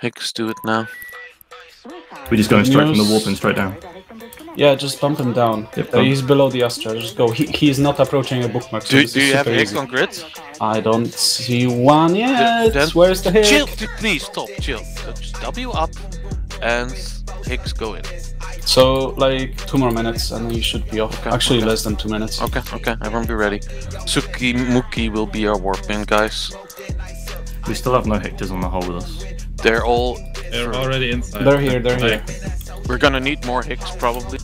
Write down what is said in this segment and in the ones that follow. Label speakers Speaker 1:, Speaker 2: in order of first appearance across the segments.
Speaker 1: Hicks, do it now.
Speaker 2: We're just going straight from the
Speaker 3: News.
Speaker 2: warp and straight down.
Speaker 3: Yeah, just bump him down.
Speaker 2: Yep,
Speaker 3: Uh, he's below the Astra. Just go. He, he's not approaching a bookmark. So
Speaker 1: Do,
Speaker 3: this
Speaker 1: do you have
Speaker 3: super
Speaker 1: Hicks on grid?
Speaker 3: I don't see one yet.
Speaker 1: then-
Speaker 3: Where's the hit?
Speaker 1: Chill, please stop, chill. Just W up and Hicks go in.
Speaker 3: So like two more minutes and then you should be off.
Speaker 1: Okay,
Speaker 3: Actually,
Speaker 1: okay.
Speaker 3: less than two minutes.
Speaker 1: Okay, okay, everyone be ready. Suki Muki will be our warp in, guys.
Speaker 2: We still have no Hectors on the hull with us.
Speaker 1: They're all.
Speaker 4: They're already inside.
Speaker 3: They're here. They're here.
Speaker 1: We're gonna need more Hicks probably.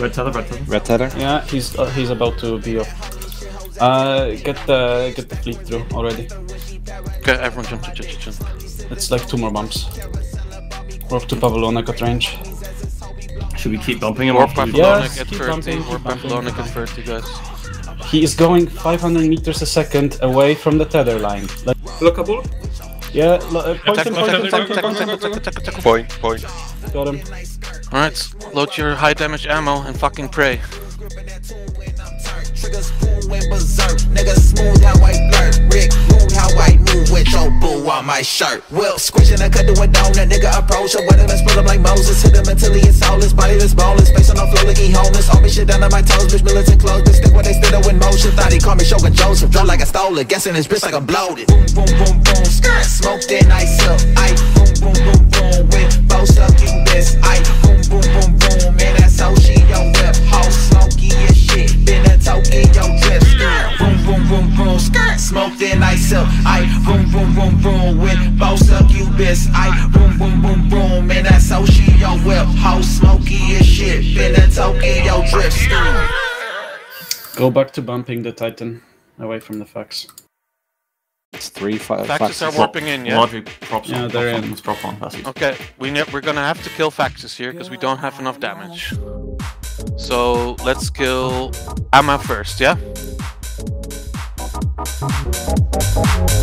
Speaker 2: Red tether, red tether.
Speaker 5: Red tether.
Speaker 3: Yeah, he's uh, he's about to be off. Uh, get the get the fleet through already.
Speaker 1: Okay, everyone jump, jump, jump, jump, jump.
Speaker 3: It's like two more bumps. We're Warp to Pavlonek at range.
Speaker 2: Should we keep bumping him
Speaker 1: Warp
Speaker 2: after we
Speaker 1: Babylonic
Speaker 3: Yes,
Speaker 1: at
Speaker 3: keep
Speaker 1: 30.
Speaker 3: bumping, keep
Speaker 1: Warp
Speaker 3: bumping,
Speaker 1: Babylonic at 30, guys.
Speaker 3: He is going 500 meters a second away from the tether line. Like,
Speaker 4: Blockable?
Speaker 3: yeah, lo- uh, point
Speaker 1: Attack,
Speaker 3: him,
Speaker 1: attack,
Speaker 3: point him,
Speaker 1: attack,
Speaker 3: point him,
Speaker 1: attack,
Speaker 3: point him.
Speaker 1: attack, attack, attack, attack.
Speaker 5: Point, point.
Speaker 3: Got him.
Speaker 1: Alright, load your high damage ammo and fucking pray.
Speaker 6: Triggers fool and berserk. Niggas smooth how I flirt. Rick, rude how I move with your boo on my shirt. Will squishing I cut do it down. That nigga approach or whatever. Split up like Moses. Hit him until he is soulless. Body that's boneless. Face on the floor like he homeless. All me shit down on my toes. Bitch, militant clothes. Bitch, stick what they spit up in motion. Thought he called me Shogun Joseph. Drove like I stole it. Guessing his bitch like I'm bloated. Boom, boom, boom, boom. Skirt. Smoke that nice up. I boom, boom, boom, boom. With bow sucking this. I boom, boom, boom, boom. Man, that's how she yo whip. How smoky as shit. Been a. Boom, boom, boom, boom. Skirt. Smoke that nice up. I boom, boom, boom, boom. With bow suck you bitch. I boom, boom, boom, boom. Man, that's how she yo whip. How smoky as shit. Been a Tokyo drip.
Speaker 3: Go back to bumping the Titan away from the fax.
Speaker 5: It's three, five,
Speaker 1: Faxes are
Speaker 5: five.
Speaker 1: warping in, yeah?
Speaker 2: Logic props
Speaker 3: Yeah,
Speaker 2: on.
Speaker 3: they're in.
Speaker 2: Let's prop on. That's easy.
Speaker 1: Okay, we we're gonna have to kill Faxes here because we don't have enough damage. So let's kill Amma first, yeah?
Speaker 7: It's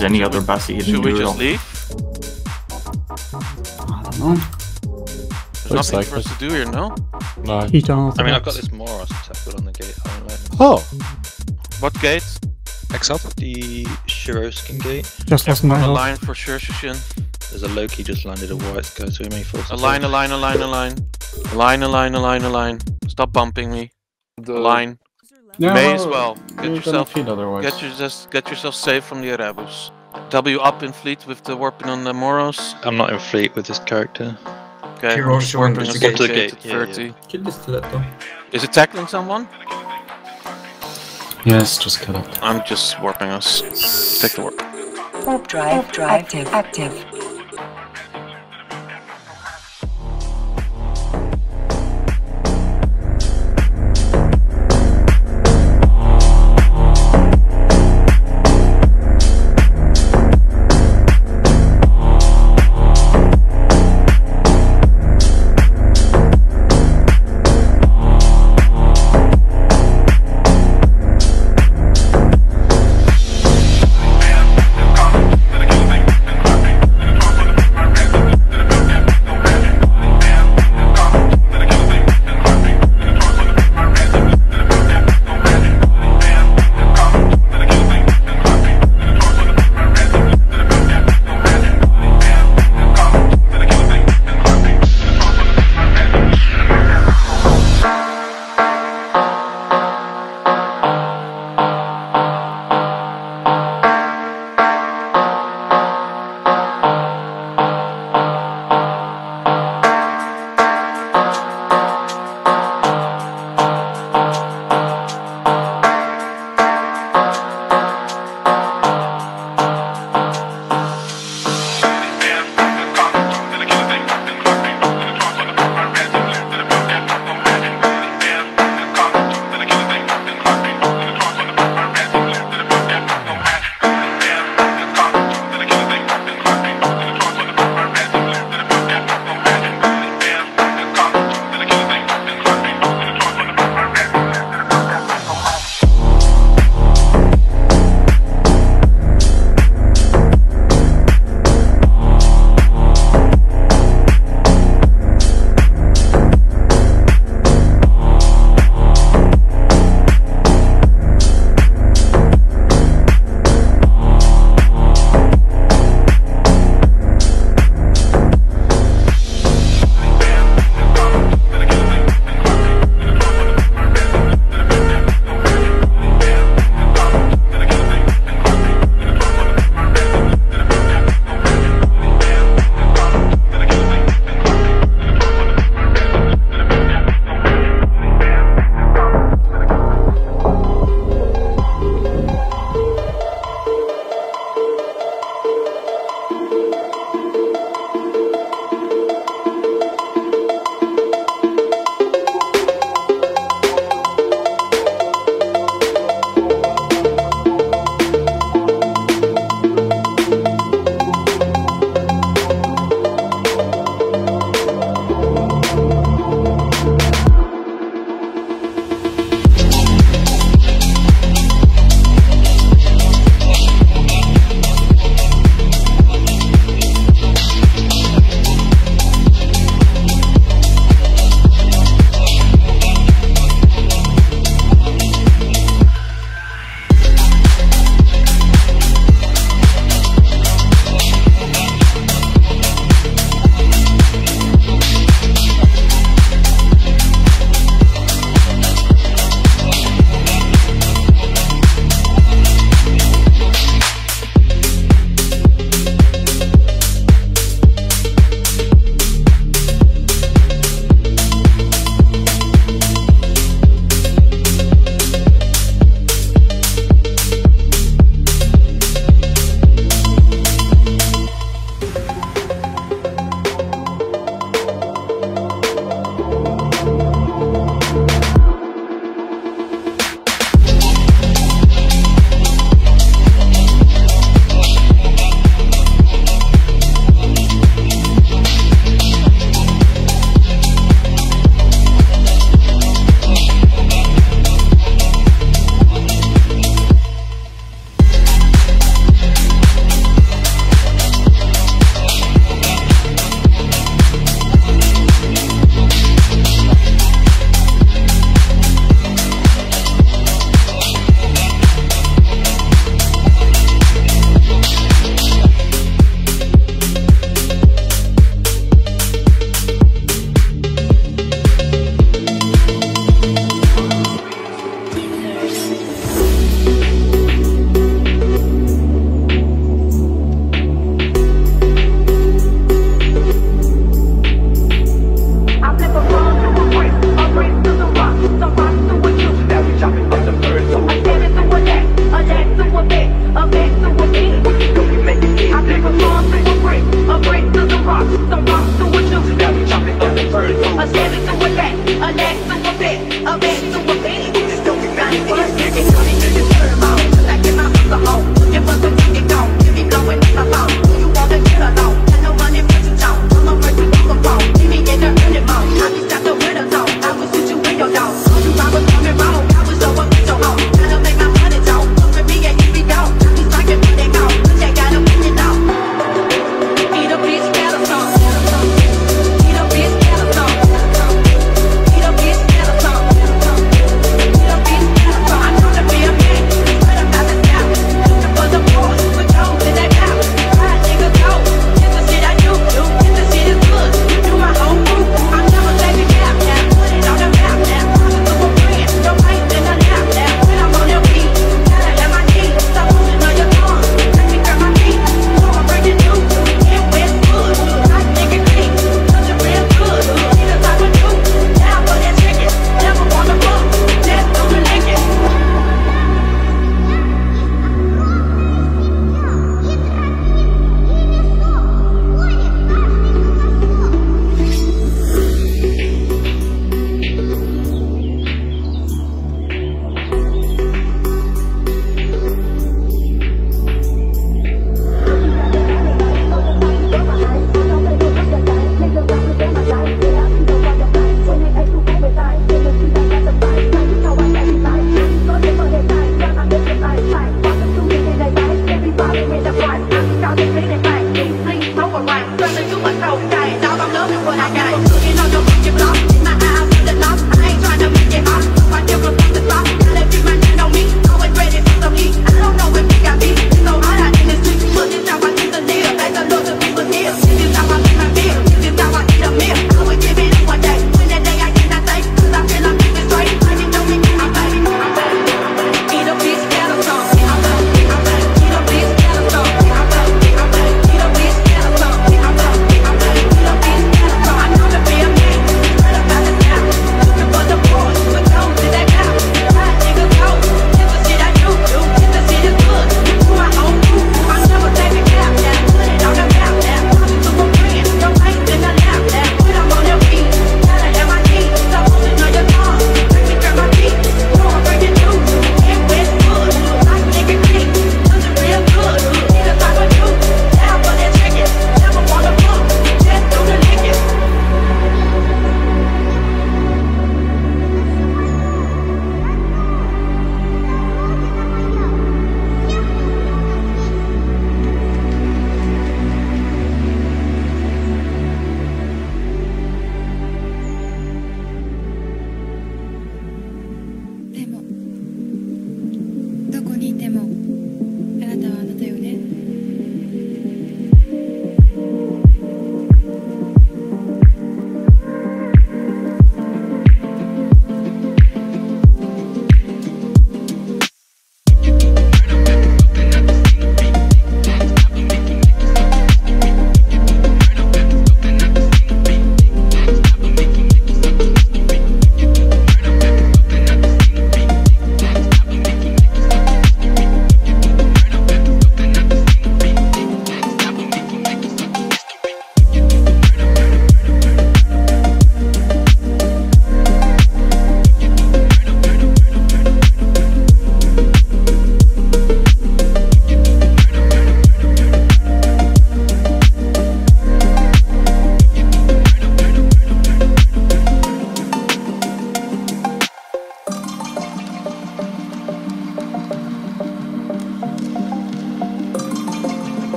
Speaker 7: Is
Speaker 2: any other Bassi hidden
Speaker 1: Should we
Speaker 2: Uriel?
Speaker 1: just leave?
Speaker 3: I don't know.
Speaker 1: There's
Speaker 3: Looks
Speaker 1: nothing
Speaker 3: like
Speaker 1: for us
Speaker 3: it.
Speaker 1: to do here, no?
Speaker 5: No.
Speaker 8: He don't.
Speaker 9: I mean, I've got this Moros to put on the gate. I don't know.
Speaker 5: Oh,
Speaker 1: What gate?
Speaker 4: X up. The Shiroskin gate.
Speaker 8: Just lost my
Speaker 1: A line for Shirshishin.
Speaker 4: There's a Loki just landed a white guy, so we may force
Speaker 1: A line, a line, a line, a line. A line, a line, a line, a line. Stop bumping me.
Speaker 5: The
Speaker 1: A line.
Speaker 3: Yeah,
Speaker 1: May as well. Get yourself
Speaker 3: otherwise.
Speaker 1: get your just get yourself safe from the Erebus. W up in fleet with the warping on the Moros.
Speaker 4: I'm not in fleet with this character.
Speaker 1: Okay.
Speaker 9: Hero
Speaker 1: I'm warping
Speaker 9: the
Speaker 1: us to
Speaker 4: Gate,
Speaker 1: gate at
Speaker 4: yeah, yeah.
Speaker 1: 30.
Speaker 9: Kill the stiletto.
Speaker 1: Is it tackling someone?
Speaker 3: Yes, just kill it.
Speaker 1: I'm just warping us. Take the warp.
Speaker 7: Warp drive, drive active, active.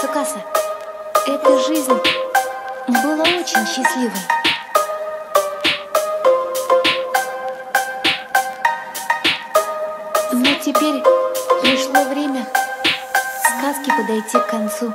Speaker 8: Цукаса, эта жизнь была очень счастливой. Но теперь пришло время сказки подойти к концу.